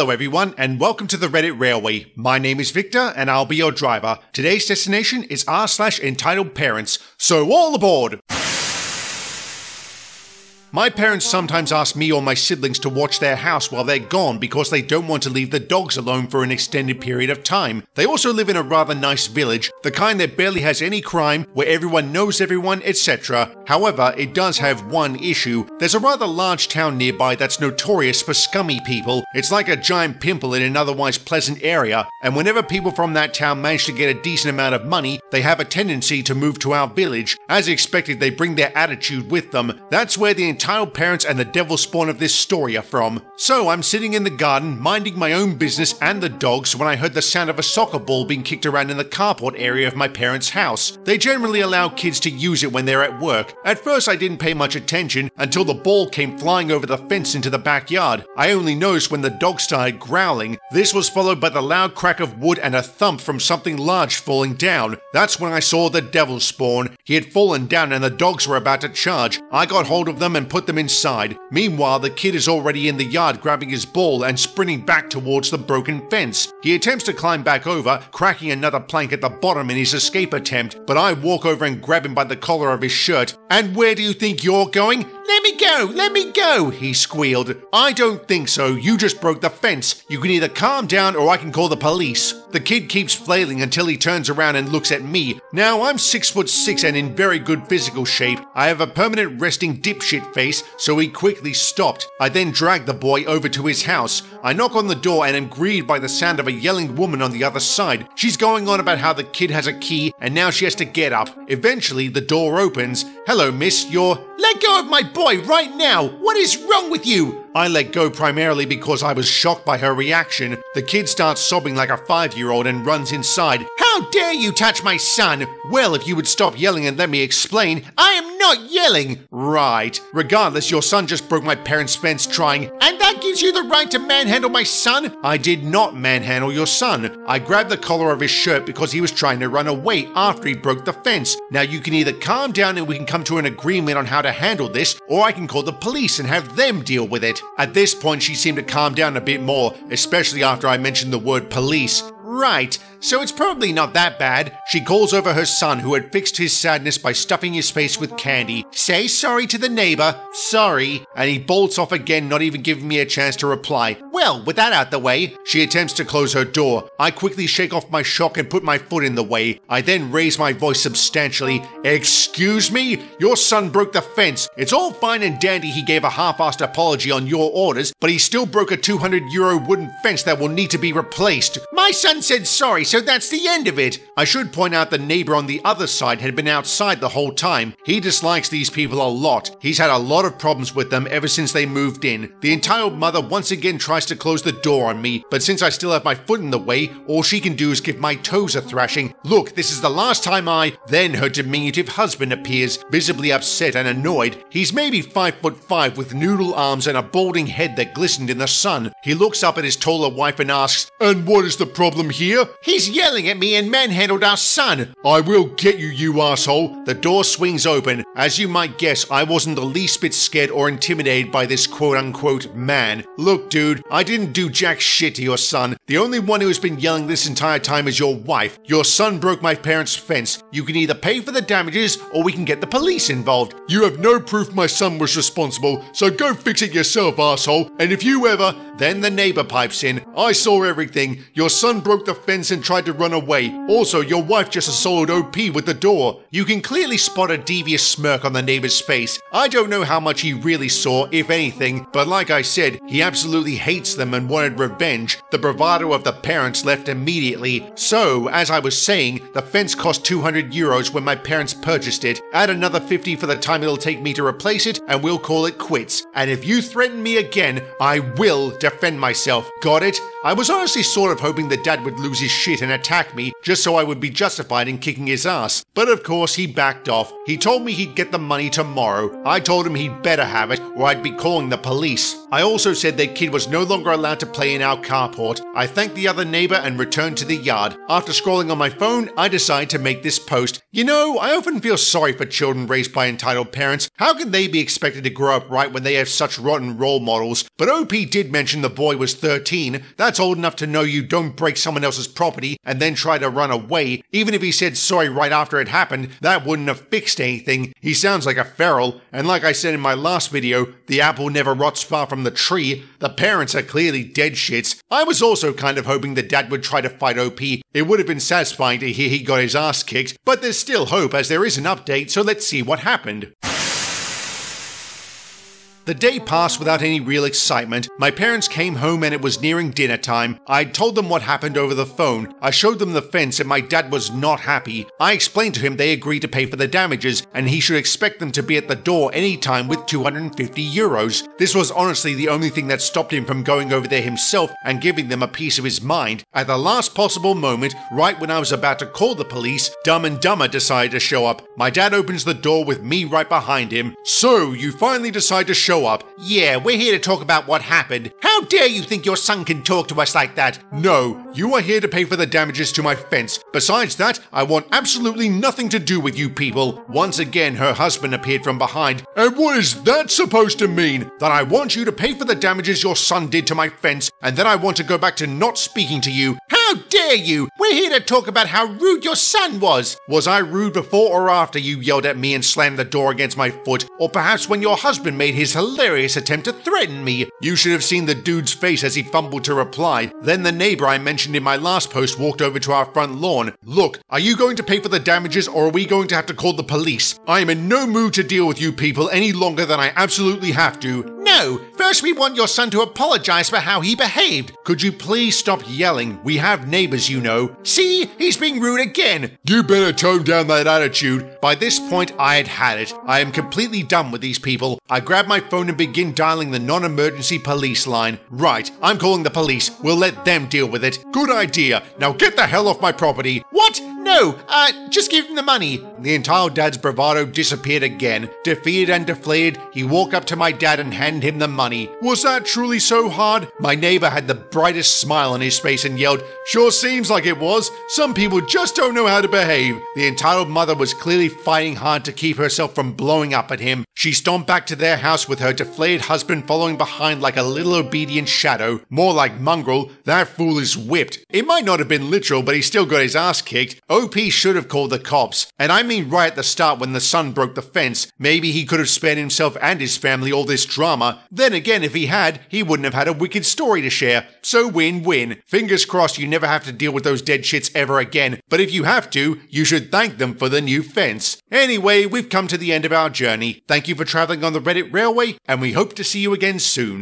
Hello, everyone, and welcome to the Reddit Railway. My name is Victor, and I'll be your driver. Today's destination is r slash entitled parents, so all aboard! My parents sometimes ask me or my siblings to watch their house while they're gone because they don't want to leave the dogs alone for an extended period of time. They also live in a rather nice village, the kind that barely has any crime, where everyone knows everyone, etc. However, it does have one issue. There's a rather large town nearby that's notorious for scummy people. It's like a giant pimple in an otherwise pleasant area, and whenever people from that town manage to get a decent amount of money, they have a tendency to move to our village. As expected, they bring their attitude with them. That's where the entitled parents and the devil spawn of this story are from. So I'm sitting in the garden, minding my own business and the dogs, when I heard the sound of a soccer ball being kicked around in the carport area of my parents' house. They generally allow kids to use it when they're at work. At first, I didn't pay much attention until the ball came flying over the fence into the backyard. I only noticed when the dog started growling. This was followed by the loud crack of wood and a thump from something large falling down. That's when I saw the devil spawn. He had fallen down and the dogs were about to charge. I got hold of them and put them inside. Meanwhile, the kid is already in the yard grabbing his ball and sprinting back towards the broken fence. He attempts to climb back over, cracking another plank at the bottom in his escape attempt, but I walk over and grab him by the collar of his shirt. And where do you think you're going? Let me go! Let me go! He squealed. I don't think so. You just broke the fence. You can either calm down or I can call the police. The kid keeps flailing until he turns around and looks at me. Now, I'm six foot six and in very good physical shape. I have a permanent resting dipshit face, so he quickly stopped. I then drag the boy over to his house. I knock on the door and am greeted by the sound of a yelling woman on the other side. She's going on about how the kid has a key and now she has to get up. Eventually, the door opens. Hello, miss, you're. Let go of my boy right now! What is wrong with you? I let go primarily because I was shocked by her reaction. The kid starts sobbing like a five year old and runs inside. How dare you touch my son? Well, if you would stop yelling and let me explain, I am not yelling! Right. Regardless, your son just broke my parents' fence trying, and that gives you the right to manhandle my son? I did not manhandle your son. I grabbed the collar of his shirt because he was trying to run away after he broke the fence. Now you can either calm down and we can come to an agreement on how to handle this, or I can call the police and have them deal with it. At this point, she seemed to calm down a bit more, especially after I mentioned the word police. Right, so it's probably not that bad. She calls over her son, who had fixed his sadness by stuffing his face with candy. Say sorry to the neighbor. Sorry. And he bolts off again, not even giving me a chance to reply. Well, with that out the way, she attempts to close her door. I quickly shake off my shock and put my foot in the way. I then raise my voice substantially. Excuse me? Your son broke the fence. It's all fine and dandy he gave a half-assed apology on your orders, but he still broke a 200 euro wooden fence that will need to be replaced. My son said sorry, so that's the end of it. I should point out the neighbor on the other side had been outside the whole time. He dislikes these people a lot. He's had a lot of problems with them ever since they moved in. The entitled mother once again tries to close the door on me, but since I still have my foot in the way, all she can do is give my toes a thrashing. Look, this is the last time I. Then her diminutive husband appears, visibly upset and annoyed. He's maybe five foot five with noodle arms and a balding head that glistened in the sun. He looks up at his taller wife and asks, And what is the problem here? He's yelling at me and manhandled our son. I will get you, you asshole. The door swings open. As you might guess, I wasn't the least bit scared or intimidated by this quote unquote man. Look, dude, I didn't do jack shit to your son. The only one who has been yelling this entire time is your wife. Your son broke my parents' fence. You can either pay for the damages or we can get the police involved. You have no proof my son was responsible, so go fix it yourself, asshole. And if you ever. Then the neighbor pipes in. I saw everything. Your son broke the fence and tried to run away. Also, your wife just assaulted OP with the door. You can clearly spot a devious smirk on the neighbor's face. I don't know how much he really saw, if anything, but like I said, he absolutely hates them and wanted revenge. The bravado of the parents left immediately. So, as I was saying, the fence cost 200 euros when my parents purchased it. Add another 50 for the time it'll take me to replace it, and we'll call it quits. And if you threaten me again, I will defend myself. Got it? I was honestly sort of hoping that dad would lose his shit and attack me just so I would be justified in kicking his ass. But of course, he backed off. He told me he'd get the money tomorrow. I told him he'd better have it or I'd be calling the police. I also said that kid was no longer allowed to play in our carport. I thanked the other neighbor and returned to the yard. After scrolling on my phone, I decided to make this post. You know, I often feel sorry for children raised by entitled parents. How can they be expected to grow up right when they have such rotten role models? But OP did mention the boy was 13. That's old enough to know you don't break someone else's property and then try to run away. Even if he said sorry right after it happened, that wouldn't have fixed anything. He sounds like a feral, and like I said in my last video, the apple never rots far from the tree. The parents are clearly dead shits. I was also kind of hoping that dad would try to fight OP. It would have been satisfying to hear he got his ass kicked, but there's still hope as there is an update, so let's see what happened. The day passed without any real excitement. My parents came home and it was nearing dinner time. I'd told them what happened over the phone. I showed them the fence and my dad was not happy. I explained to him they agreed to pay for the damages and he should expect them to be at the door anytime with 250 euros. This was honestly the only thing that stopped him from going over there himself and giving them a piece of his mind. At the last possible moment, right when I was about to call the police, Dumb and Dumber decided to show up. My dad opens the door with me right behind him. So, you finally decide to show up. Yeah, we're here to talk about what happened. How dare you think your son can talk to us like that? No, you are here to pay for the damages to my fence. Besides that, I want absolutely nothing to do with you people. Once again, her husband appeared from behind. And what is that supposed to mean? That I want you to pay for the damages your son did to my fence, and then I want to go back to not speaking to you. Dare you? We're here to talk about how rude your son was. Was I rude before or after you yelled at me and slammed the door against my foot? Or perhaps when your husband made his hilarious attempt to threaten me? You should have seen the dude's face as he fumbled to reply. Then the neighbor I mentioned in my last post walked over to our front lawn. Look, are you going to pay for the damages or are we going to have to call the police? I am in no mood to deal with you people any longer than I absolutely have to. No, first we want your son to apologize for how he behaved. Could you please stop yelling? We have neighbors, you know. See, he's being rude again. You better tone down that attitude. By this point, I had had it. I am completely done with these people. I grab my phone and begin dialing the non emergency police line. Right, I'm calling the police. We'll let them deal with it. Good idea. Now get the hell off my property. What? No, uh, just give him the money. The entitled dad's bravado disappeared again. Defeated and deflated, he walked up to my dad and handed him the money. Was that truly so hard? My neighbor had the brightest smile on his face and yelled, Sure seems like it was. Some people just don't know how to behave. The entitled mother was clearly fighting hard to keep herself from blowing up at him. She stomped back to their house with her deflated husband following behind like a little obedient shadow. More like mongrel, that fool is whipped. It might not have been literal, but he still got his ass kicked. OP should have called the cops. And I mean right at the start when the son broke the fence. Maybe he could have spared himself and his family all this drama. Then again, if he had, he wouldn't have had a wicked story to share. So win win. Fingers crossed you never have to deal with those dead shits ever again. But if you have to, you should thank them for the new fence. Anyway, we've come to the end of our journey. Thank you for traveling on the Reddit Railway, and we hope to see you again soon.